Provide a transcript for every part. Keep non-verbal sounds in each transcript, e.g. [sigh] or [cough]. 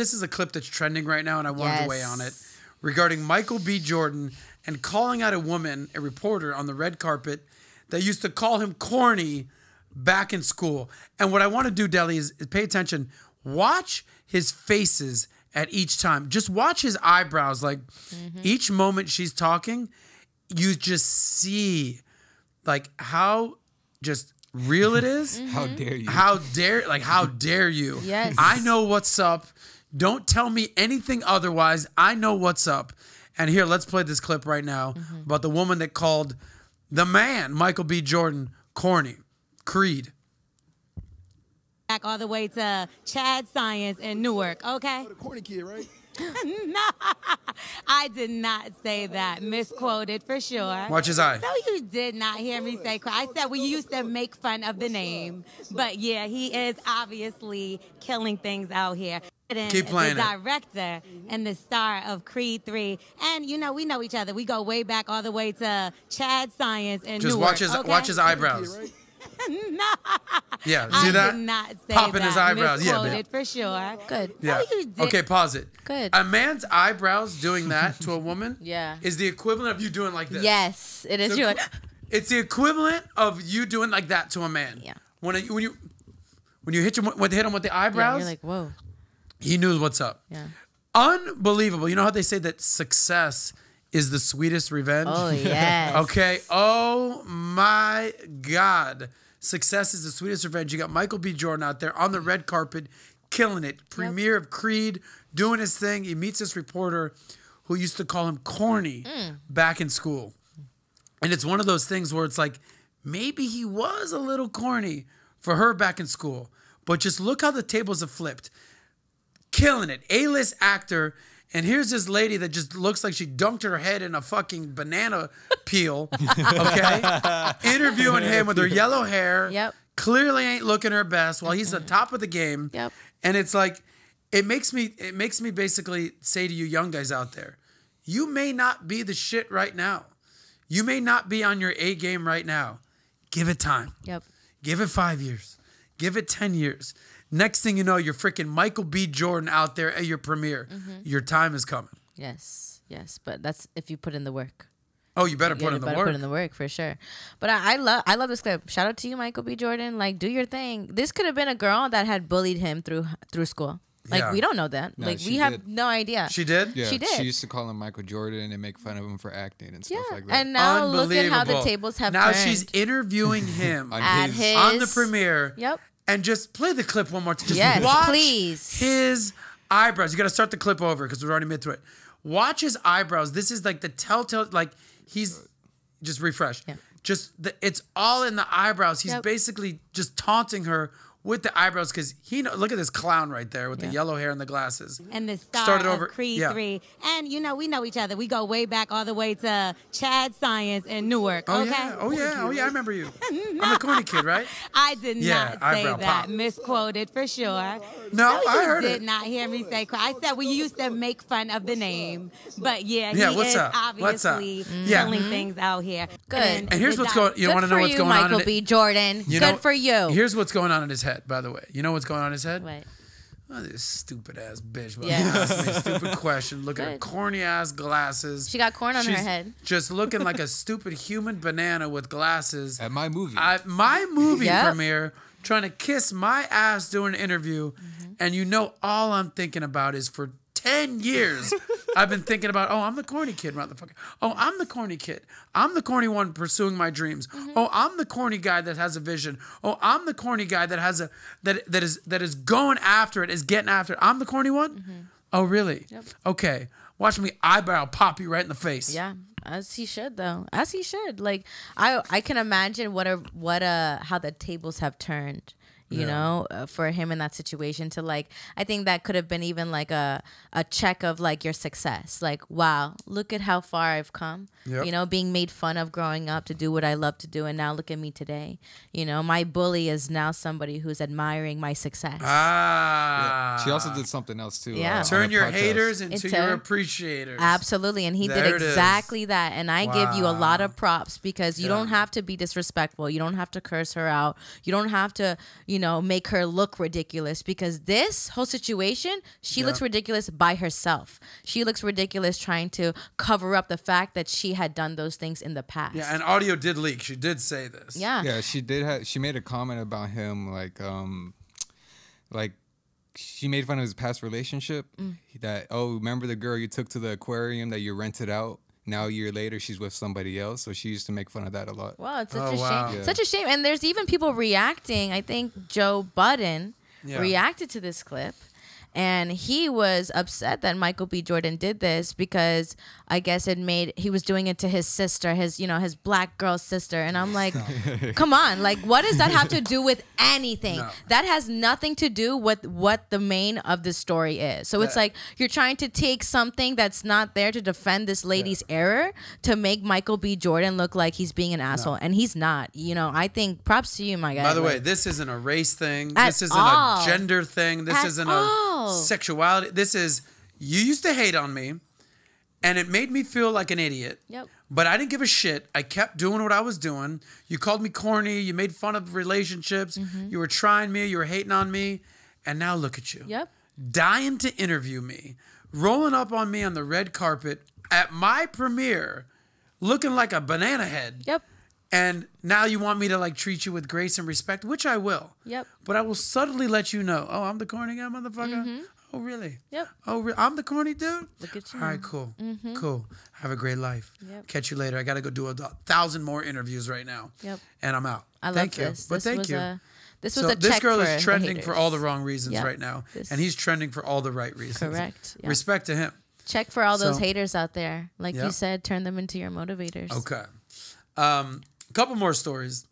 this is a clip that's trending right now, and I wanted to weigh on it regarding Michael B. Jordan and calling out a woman, a reporter on the red carpet, that used to call him corny back in school. And what I want to do, Deli, is, is pay attention. Watch his faces at each time. Just watch his eyebrows. Like mm-hmm. each moment she's talking, you just see like how just real it is. [laughs] How dare you? How dare like how dare you? Yes. I know what's up. Don't tell me anything otherwise. I know what's up. And here, let's play this clip right now mm-hmm. about the woman that called the man, Michael B. Jordan, corny. Creed. back all the way to Chad Science in Newark, okay? The corny kid, right? [laughs] no, I did not say that. Misquoted for sure. Watch his eye. No, you did not hear me say. I said we used to make fun of the name, but yeah, he is obviously killing things out here. Keep playing the it. director and the star of Creed 3. And you know, we know each other. We go way back all the way to Chad Science in Just Newark. watch his okay? watch his eyebrows. Kid, right? [laughs] no, Yeah, I see that? did not say Popping that. his eyebrows. Yeah, Misquoted man. for sure. Good. Yeah. No, you did. Okay, pause it. Good. A man's eyebrows doing that to a woman [laughs] Yeah. is the equivalent of you doing like this. Yes, it is. The You're equi- like, It's the equivalent of you doing like that to a man. Yeah. When it, when you when you hit him when they hit him with the yeah, eyebrows, you're like, whoa. He knew what's up. Yeah. Unbelievable. You know how they say that success is the sweetest revenge? Oh [laughs] yes. Okay. Oh my God. Success is the sweetest revenge. You got Michael B. Jordan out there on the red carpet, killing it. Premiere of Creed, doing his thing. He meets this reporter who used to call him corny mm. back in school. And it's one of those things where it's like, maybe he was a little corny for her back in school. But just look how the tables have flipped killing it. A list actor. And here's this lady that just looks like she dunked her head in a fucking banana peel. [laughs] Okay. Interviewing him with her yellow hair. Yep. Clearly ain't looking her best while he's the top of the game. Yep. And it's like, it makes me, it makes me basically say to you young guys out there, you may not be the shit right now. You may not be on your A game right now. Give it time. Yep. Give it five years. Give it 10 years. Next thing you know, you're freaking Michael B. Jordan out there at your premiere. Mm-hmm. Your time is coming. Yes. Yes. But that's if you put in the work. Oh, you better You put in the better work. Put in the work for sure. But I, I love I love this clip. Shout out to you, Michael B. Jordan. Like, do your thing. This could have been a girl that had bullied him through through school. Like Yeah. we don't know that. No, like she we have did. no idea. she did? Yeah, She did. She used to call him Michael Jordan and make fun of him for acting and stuff yeah. like that. and now look at how the tables have Now turned. she's interviewing him [laughs] at his- his on the premiere. Yep. And just play the clip one more time. Just Yes, watch please. His eyebrows. You got to start the clip over because we're already mid through it. Watch his eyebrows. This is like the telltale. Like he's just refresh. Yeah. Just the, it's all in the eyebrows. He's Yep. basically just taunting her with the eyebrows because he know. Look at this clown right there with the yellow hair and the glasses. and the star Started of over- Creed yeah. 3. And you know, we know each other. We go way back all the way to Chad Science in Newark, Oh okay? yeah. Oh yeah. Oh yeah. I remember you. [laughs] I'm the corny kid, right? [laughs] I did Yeah, not say that. pop. Misquoted for sure. No, I you heard did it. not hear me say. I said we used to make fun of the name, but yeah, Yeah, he what's is up? What's up? obviously mm-hmm. Yeah. killing things out here. Good. And here's what's di- going. You Good want to know for what's you, going Michael on? in B. it? Jordan. Good for you. Here's what's going on in his head, by the way. You know what's going on in his head? What? Oh, this stupid ass bitch. Yeah. Yeah. Asked me stupid [laughs] question. Look at her corny ass glasses. She got corn on her head. Just looking like a [laughs] stupid human banana with glasses. At my movie. I, my movie Yep. premiere, trying to kiss my ass during an interview, Mm-hmm. and you know all I'm thinking about is for 10 years, I've been thinking about, oh, I'm the corny kid, motherfucker. Oh, I'm the corny kid. I'm the corny one pursuing my dreams. Mm-hmm. Oh, I'm the corny guy that has a vision. Oh, I'm the corny guy that has a that that is that is going after it, is getting after it. I'm the corny one? Mm-hmm. Oh, really? Yep. Okay. Watch me eyebrow pop you right in the face. Yeah, as he should though. As he should. Like I I can imagine what a what a how the tables have turned. You Yeah. know, uh, for him in that situation to like, I think that could have been even like a a check of like your success. Like, wow, look at how far I've come. Yep. You know, being made fun of growing up to do what I love to do, and now look at me today. You know, my bully is now somebody who's admiring my success. Ah. she also did something else too. Yeah. uh, Turn your podcast. haters into It's your a- appreciators. Absolutely, and he There did exactly that. And I give you a lot of props because you Yeah. don't have to be disrespectful. You don't have to curse her out. You don't have to, you know, make her look ridiculous because this whole situation, she looks ridiculous by herself. She looks ridiculous trying to cover up the fact that she had done those things in the past. Yeah, and audio did leak. She did say this. yeah. Yeah, she did. have she made a comment about him, like, um, like she made fun of his past relationship. Mm. That oh, remember the girl you took to the aquarium that you rented out? Now a year later, she's with somebody else. So she used to make fun of that a lot. Wow, it's such Oh, a wow. shame. Yeah. Such a shame. And there's even people reacting. I think Joe Budden Yeah. reacted to this clip. And he was upset that Michael B. Jordan did this because I guess it made he was doing it to his sister, his you know his black girl sister, and I'm like, [laughs] come on, like what does that have to do with anything? No. That has nothing to do with what the main of the story is. So it's like you're trying to take something that's not there to defend this lady's error to make Michael B. Jordan look like he's being an asshole, and he's not. You know, I think props to you, my guy. By the way, this isn't a race thing. At This isn't all. a gender thing. This At isn't all. a sexuality. This is you used to hate on me, and it made me feel like an idiot. Yep. But I didn't give a shit. I kept doing what I was doing. You called me corny. You made fun of relationships. Mm-hmm. You were trying me. You were hating on me. And now look at you. Yep. Dying to interview me, rolling up on me on the red carpet at my premiere, looking like a banana head. Yep. And now you want me to like treat you with grace and respect, which I will. Yep. But I will subtly let you know. Oh, I'm the corny guy, motherfucker. Oh, really? Yep. Oh, re- I'm the corny dude. Look at you. All right, cool, cool. Have a great life. Yep. Catch you later. I got to go do a thousand more interviews right now. Yep. And I'm out. I love thank you. this. But this thank you. A, this was so a this girl is trending for all the wrong reasons Yep. right now, This- and he's trending for all the right reasons. Correct. Yeah. Respect to him. Check for all those So- haters out there. Like you said, turn them into your motivators. Okay. Um, a couple more stories.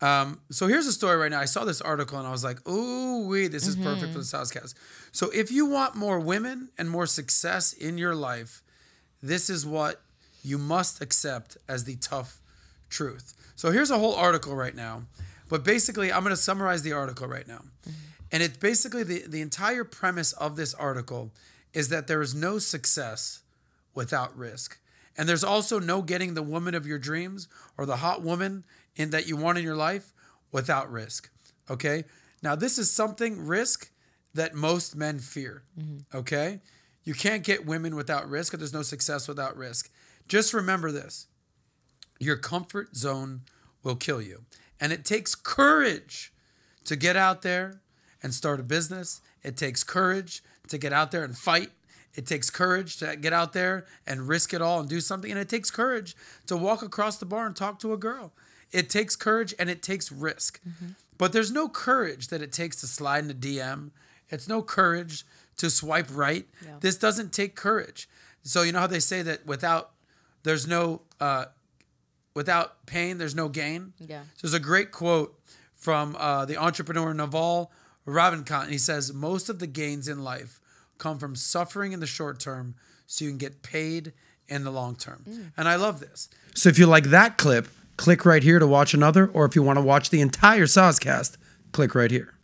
Um, so here's a story right now. I saw this article and I was like, ooh, wee, this is perfect for the Soscast. So if you want more women and more success in your life, this is what you must accept as the tough truth. So here's a whole article right now. But basically, I'm going to summarize the article right now. And it's basically the, the entire premise of this article is that there is no success without risk. And there's also no getting the woman of your dreams or the hot woman in that you want in your life without risk. Okay? Now this is something risk that most men fear. Mm-hmm. Okay? You can't get women without risk or there's no success without risk. Just remember this. Your comfort zone will kill you. And it takes courage to get out there and start a business. It takes courage to get out there and fight. It takes courage to get out there and risk it all and do something. And it takes courage to walk across the bar and talk to a girl. It takes courage and it takes risk. But there's no courage that it takes to slide in a DM. It's no courage to swipe right. This doesn't take courage. So you know how they say that without there's no uh, without pain, there's no gain. Yeah. So there's a great quote from uh, the entrepreneur Naval Ravikant. And he says, Most of the gains in life come from suffering in the short term so you can get paid in the long term. Mm. And I love this. So if you like that clip, click right here to watch another. Or if you want to watch the entire Soscast, click right here.